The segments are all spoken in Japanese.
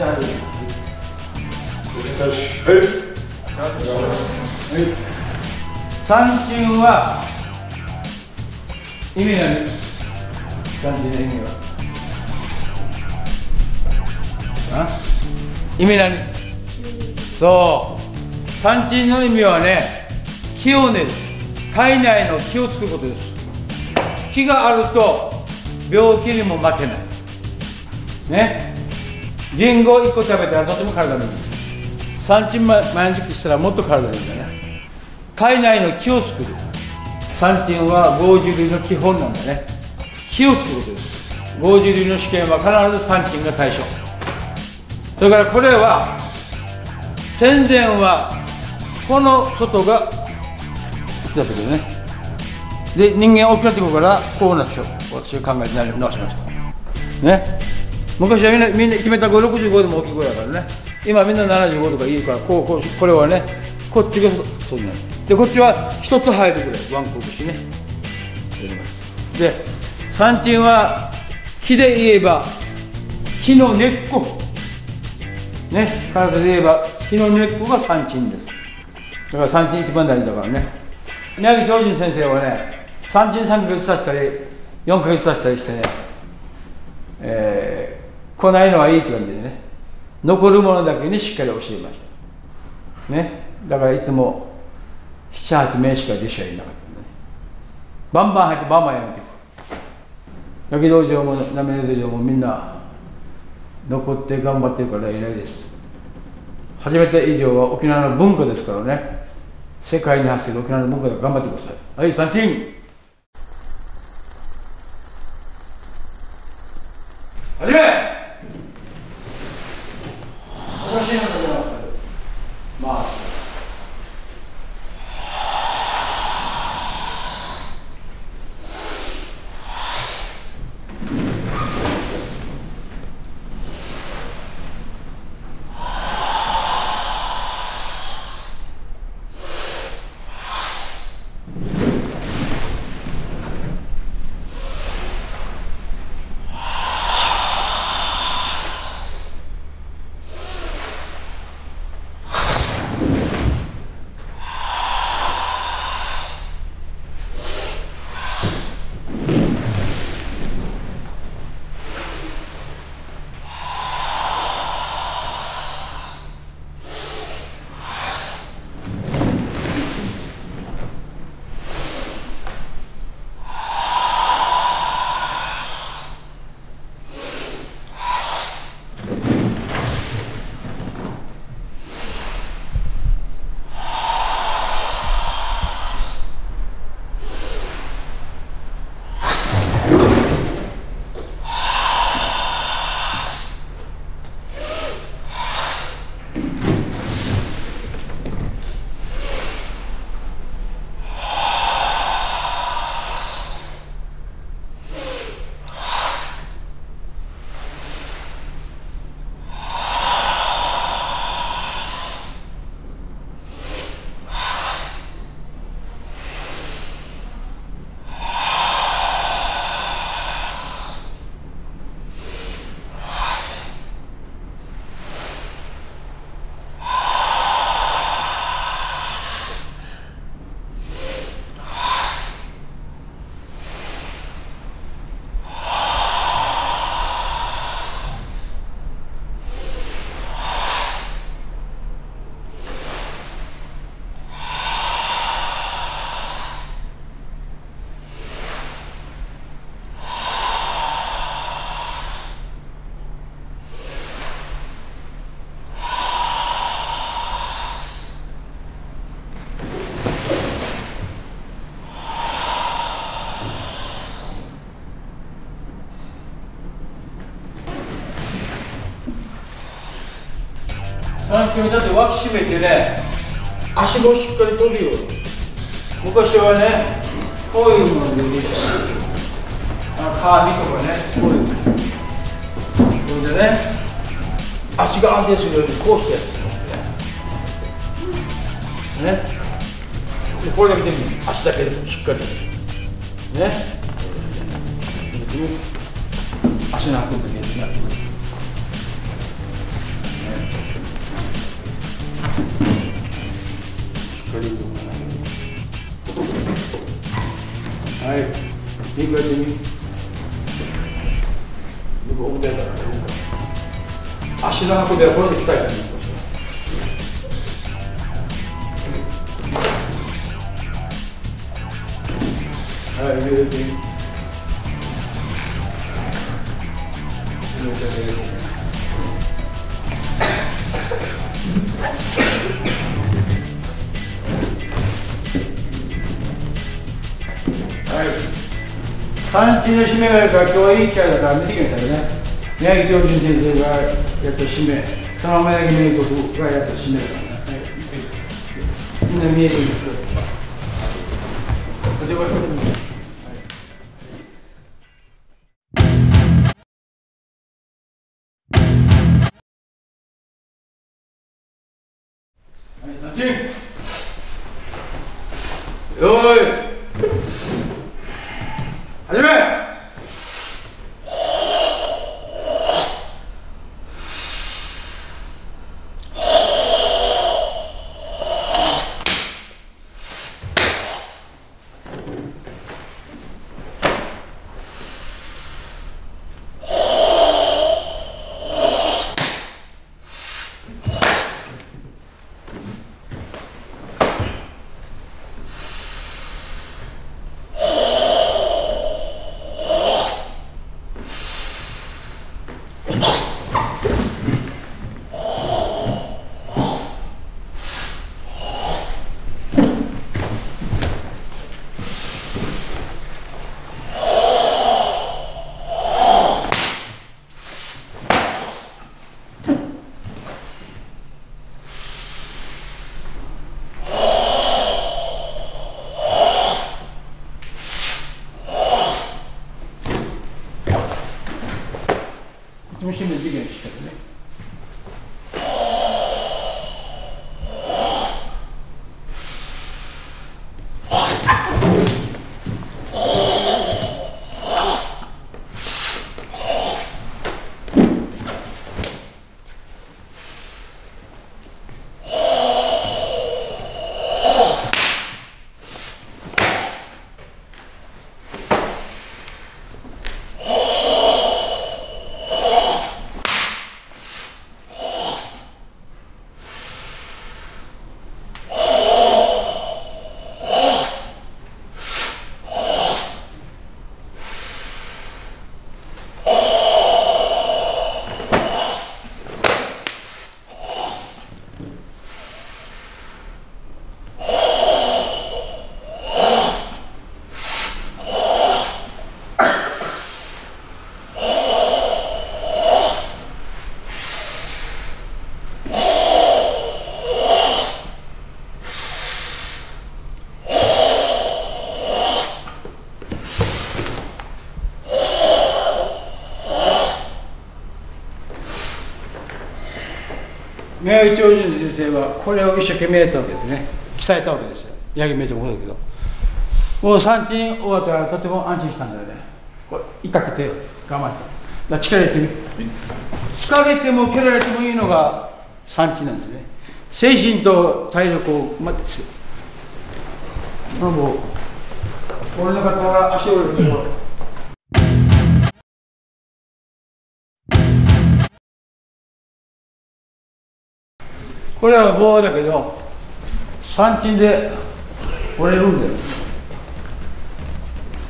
はい三鎮は意味何三鎮の意味は意味何そう三鎮の意味はね気を練る体内の気を作ることです。気があると病気にも負けない。ね。りんご1個食べたらとても体にいい三鎮毎日したらもっと体にいいんだね。体内の気を作る。三鎮は合樹類の基本なんだね。気を作ることです。合樹類の試験は必ず三鎮が対象それからこれは戦前はこの外がだったけどねで人間大きくなってくるからこうなっちゃう。私は考えて直しました。ね。昔はみんなみんな決めた565でも大きい声だからね。今みんな75とか言うからこうこうこれはねこっちがそうになるでこっちは一つ入るぐらいワンコ串ね。で三鎮は木で言えば木の根っこ。ね体で言えば木の根っこが三鎮です。だから三鎮一番大事だからね。宮城長人先生はね三鎮3ヶ月させたり4ヶ月させたりしてね、えー、来ないのはいいって感じでね。残るものだけにしっかり教えました。ね。だからいつも78名しか弟子はいなかったね。バンバン入ってバンバンやめていく焼き道場もなめ道場もみんな残って頑張ってるから偉いです。初めて以上は沖縄の文化ですからね。世界に発する沖縄の文化で頑張ってください。はい三鎮三級だって脇締めてね足もしっかり取るよ。うに昔はねこういうのでできたあの鏡とかねこういうこれでね足が安定するようにこうしてやつね。でこれだけでも足だけでもしっかりね。足の開く時右やってみ僕表やったら足の運びはこれで鍛えてみましょうはい上やってみ上やってはい。産地の締めがあるから今日はいい機会だから見てきたよね。宮城長純先生がやった締め、その宮城名国がやった締めだからね。はい、みんな見えてる。んですけど。こっちこっちこっちはい、三振よーい始めこっちも締めてきたけどね。宮城長寿先生はこれを一生懸命やったわけですね。鍛えたわけですよ。八木名人もそうだけど。もう三鎮終わったらとても安心したんだよね。これ痛くて我慢した。だ力入れてみ疲れても蹴られてもいいのが三鎮なんですね。精神と体力を待って。ですよもう俺の方は足を折るけどこれは棒だけど三鎮で折れるんだよ。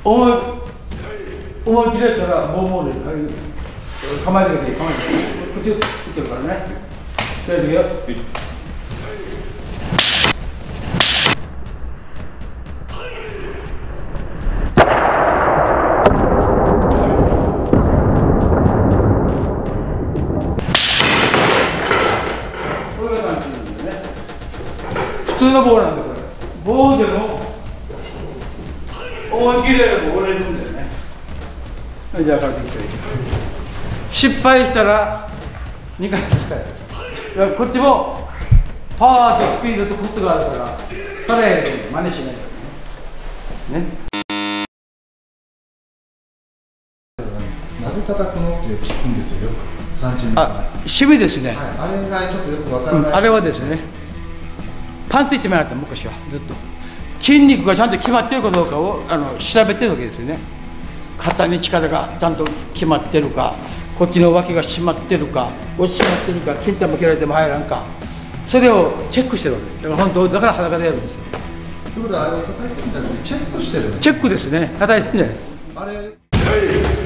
思い思い切れたら棒も折れる。構えてください構えてこっち打ってるからね。とりあえずよ。普通の棒なんだよこれ棒でも思い切れれば折れるんだよねじゃあ借りてきて失敗したら2回したいだからこっちもパワーとスピードとコストがあるから彼真似しないからねねなぜ叩くのって聞くんですよ、よく。三鎮の場合。あ守備ですね、はい、あれがちょっとよくわからない、ねうん、あれはですねパンツ一枚あった昔は。ずっと。筋肉がちゃんと決まってるかどうかをあの調べてるわけですよね。肩に力がちゃんと決まってるかこっちの脇が締まってるか落ち締まってるか金玉切られても入らんか。それをチェックしてるわけです。だから本当だから裸でやるんですよ。ということはあれを叩いてるんじゃなくてチェックしてるチェックですね。叩いてるんじゃないですか。あれ